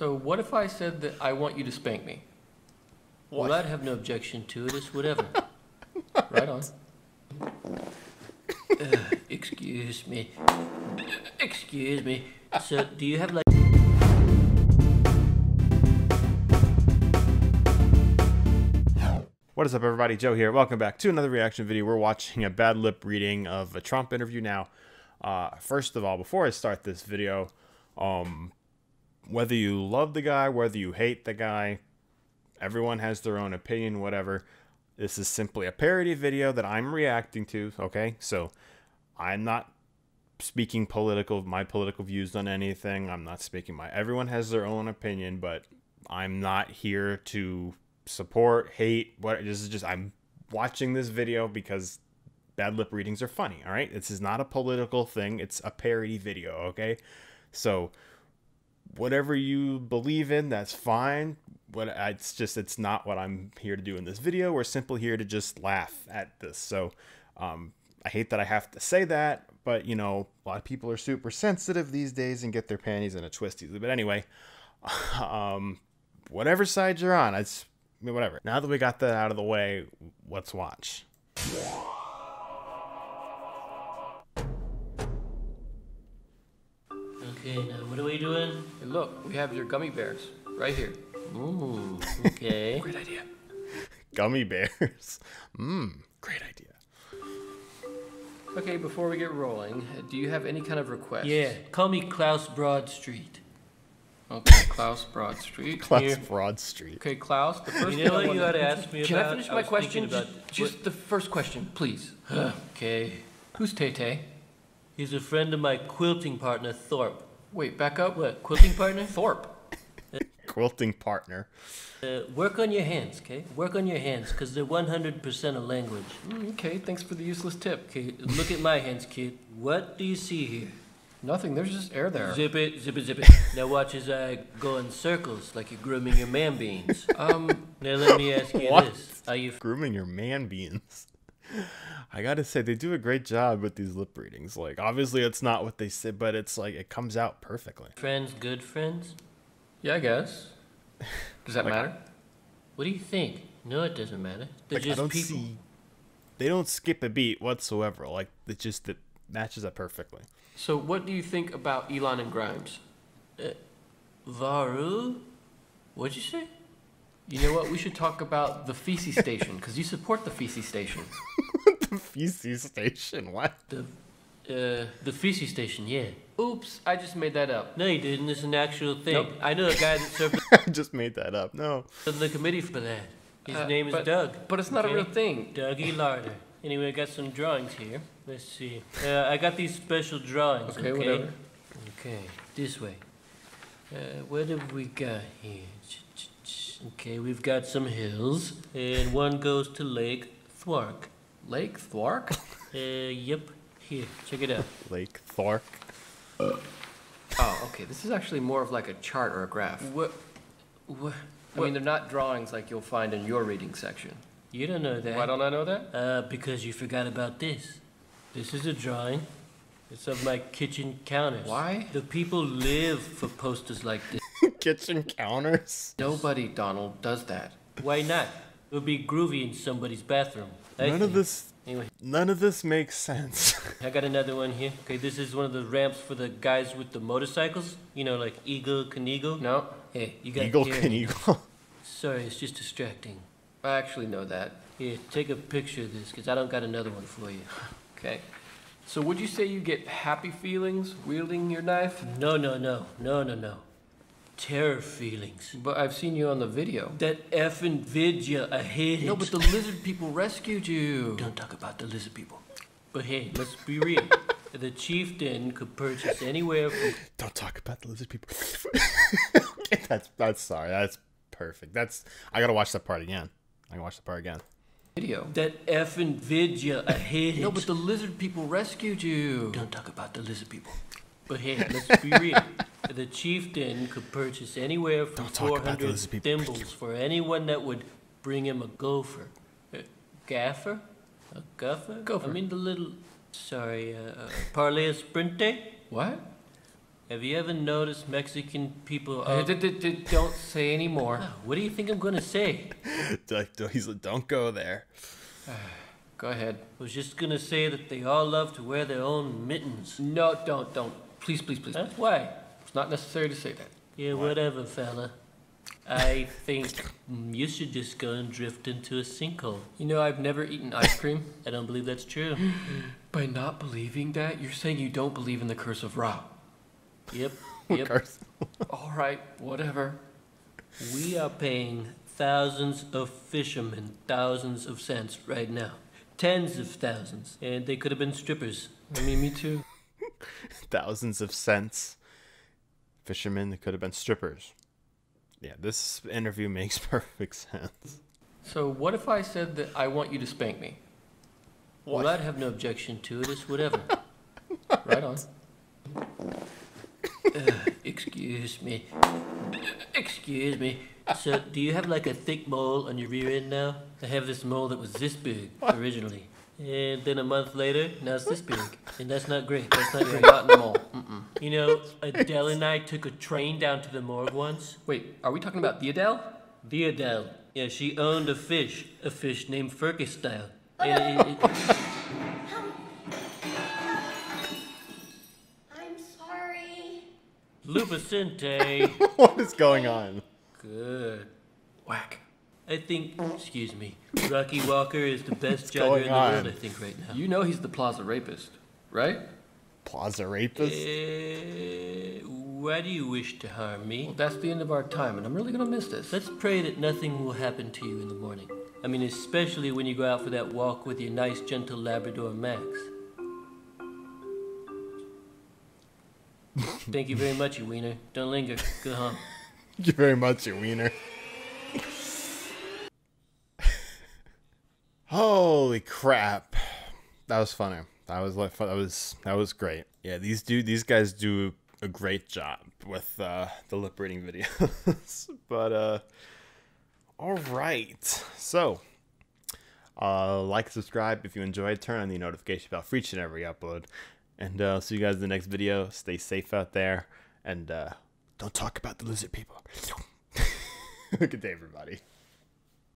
So what if I said that I want you to spank me? Well, I'd have no objection to it. It's whatever. Right on. Uh, excuse me. Excuse me. So, do you have like? What is up, everybody? Joe here. Welcome back to another reaction video. We're watching a bad lip reading of a Trump interview now. Uh, first of all, before I start this video, um, whether you love the guy, whether you hate the guy, everyone has their own opinion, whatever. This is simply a parody video that I'm reacting to, okay? So I'm not speaking political, my political views on anything. I'm not speaking my, everyone has their own opinion, but I'm not here to support, hate, what this is just I'm watching this video because bad lip readings are funny, all right? This is not a political thing, it's a parody video, okay? So whatever you believe in, that's fine. What it's just it's not what I'm here to do in this video. We're simply here to just laugh at this. So um I hate that I have to say that, but you know, a lot of people are super sensitive these days and get their panties in a twist easily. But anyway, um whatever side you're on, it's I mean, whatever. Now that we got that out of the way, let's watch. Okay, now what are we doing? Hey, look, we have your gummy bears right here. Ooh, okay. Great idea. Gummy bears. Mmm, great idea. Okay, before we get rolling, do you have any kind of request? yeah, call me Klaus Broadstreet. Okay, Klaus Broad Street. Klaus Here. Broad Street. Okay, Klaus, the first You thing know what you wanna- ask me Can about? I finish I my was question? Just, just the first question, please. Okay. Who's Tay Tay? He's a friend of my quilting partner, Thorpe. Wait, back up. What, quilting partner? Thorpe. Quilting partner. Uh, work on your hands, okay? Work on your hands, because they're 100% a language. Mm, okay, thanks for the useless tip. Okay, look at my hands, kid. What do you see here? Nothing, there's just air there. Zip it, zip it, zip it. now watch as I go in circles like you're grooming your man beans. Um, Now let me ask you What? this. Are you Grooming your man beans. I gotta say, they do a great job with these lip readings. Like, obviously, it's not what they say, but it's like, it comes out perfectly. friends, good friends? yeah, I guess. Does that Like- matter? What do you think? No, it doesn't matter. They're Like, I just don't people. see. They don't skip a beat whatsoever. Like, it just it matches up perfectly. So, what do you think about Elon and Grimes? Uh, Varu? What'd you say? You know what? We should talk about the feces station because you support the feces station. the feces station. What? The, uh, the feces station, yeah. Oops, I just made that up. No, you didn't. It's an actual thing. Nope. I know a guy that served I just made that up. No. on the committee for that. His Uh, name is but- Doug. But it's not okay? a real thing. Dougie Larder. Anyway, I got some drawings here. Let's see. Uh, I got these special drawings. Okay, Okay, whatever. Okay, this way. Uh, what have we got here? Okay, we've got some hills, and one goes to Lake Thwark. Lake Thwark? Uh, yep. Here, check it out. Lake Thork. oh, okay. This is actually more of like a chart or a graph. What? What? I mean, they're not drawings like you'll find in your reading section. You don't know that. Why don't I know that? Uh, because you forgot about this. This is a drawing. It's of my kitchen counters. Why? The people live for posters like this. Kitchen counters. Nobody, Donald, does that. Why not? It would be groovy in somebody's bathroom. I None of this. Anyway, None of this makes sense. I got another one here. Okay, this is one of the ramps for the guys with the motorcycles. You know, like Eagle Kniegal. No, Hey, you got Eagle here. can eagle. Sorry, it's just distracting. I actually know that. Here, take a picture of this, because I don't got another one for you. Okay. So would you say you get happy feelings wielding your knife? No, no, no, no, no, no. Terror feelings. But I've seen you on the video. That effing vidya, I hate it. No, but the lizard people rescued you. Don't talk about the lizard people. But hey, let's be real. the chieftain could purchase anywhere from Don't talk about the lizard people. okay, that's that's sorry. That's perfect. That's I gotta watch that part again. I can watch the part again. Video. that effing vidya, I hate it. No, but the lizard people rescued you. Don't talk about the lizard people. But hey, let's be real. The chieftain could purchase anywhere from Don't talk about the 400 people. thimbles for anyone that would bring him a gopher. A gaffer? A guffer? Gopher. I mean the little, sorry, uh, uh, parlay sprinte? What? Have you ever noticed Mexican people? Uh, d- d- d- don't say any more. What do you think I'm gonna say? Like, he's like, don't go there. Go ahead. I was just gonna say that they all love to wear their own mittens. No, don't, don't. Please, please, please. Huh? Why? It's not necessary to say that. Yeah, whatever, fella. I think mm, you should just go and drift into a sinkhole. You know, I've never eaten ice cream. I don't believe that's true. By not believing that, you're saying you don't believe in the curse of Ra. Yep, yep. Carson. All right, whatever. We are paying thousands of fishermen thousands of cents right now. Tens of thousands. And they could have been strippers. I mean, me too. Thousands of cents. Fishermen that could have been strippers. Yeah, this interview makes perfect sense. So, what if I said that I want you to spank me? Well, I'd have no objection to it. It's whatever. Right on. Uh, excuse me. Excuse me. So, do you have like a thick mole on your rear end now? I have this mole that was this big originally. And then a month later, now it's this big. And that's not great. That's not great. not in the mole. Mm-mm. You know, Adele and I took a train down to the morgue once. Wait, are we talking about the Adele? The Adele. Yeah, she owned a fish. A fish named Fergus style. Oh. And it- it- um, I'm sorry. Lupacente. what is going on? Good. Whack. I think, excuse me, Rocky Walker is the best jogger going in the world, on? I think, right now. You know he's the plaza rapist, right? Plaza rapist? Uh, why do you wish to harm Well, me? that's the end of our time, and I'm really gonna miss this. Let's pray that nothing will happen to you in the morning. I mean, especially when you go out for that walk with your nice, gentle Labrador Max. Thank you very much, you wiener. Don't linger. Go home. Thank you very much, you wiener. Holy crap. That was funny. That was like that was that was great. Yeah, these do these guys do a great job with uh, the lip reading videos. but uh all right. So, uh like subscribe if you enjoyed, turn on the notification bell for each and every upload. And uh see you guys in the next video. Stay safe out there and uh don't talk about the lizard people. Good day everybody.